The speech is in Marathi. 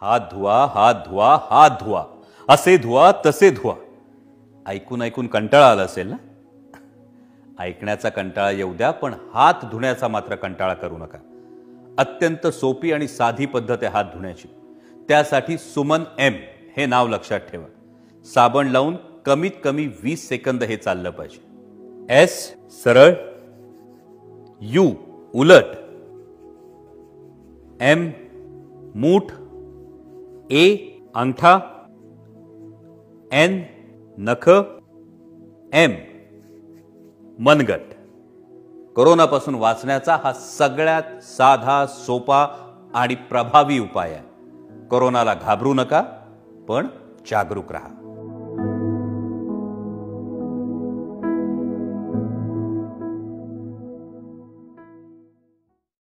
हात धुवा हात धुवा हात धुवा. असे धुवा तसे धुवा. ऐकून ऐकून कंटाळा आला असेल ना? ऐकण्याचा कंटाळा येऊ द्या पण हात धुण्याचा मात्र कंटाळा करू नका. अत्यंत सोपी आणि साधी पद्धत आहे हात धुण्याची. त्यासाठी सुमन एम हे नाव लक्षात ठेवा. साबण लावून कमीत कमी वीस सेकंद हे चाललं पाहिजे. एस सरळ. यू उलट. एम मूठ. ए अंगठा एन नख एम मनगट. कोरोनापासून वाचण्याचा हा सगळ्यात साधा सोपा आणि प्रभावी उपाय आहे. कोरोनाला घाबरू नका पण जागरूक राहा.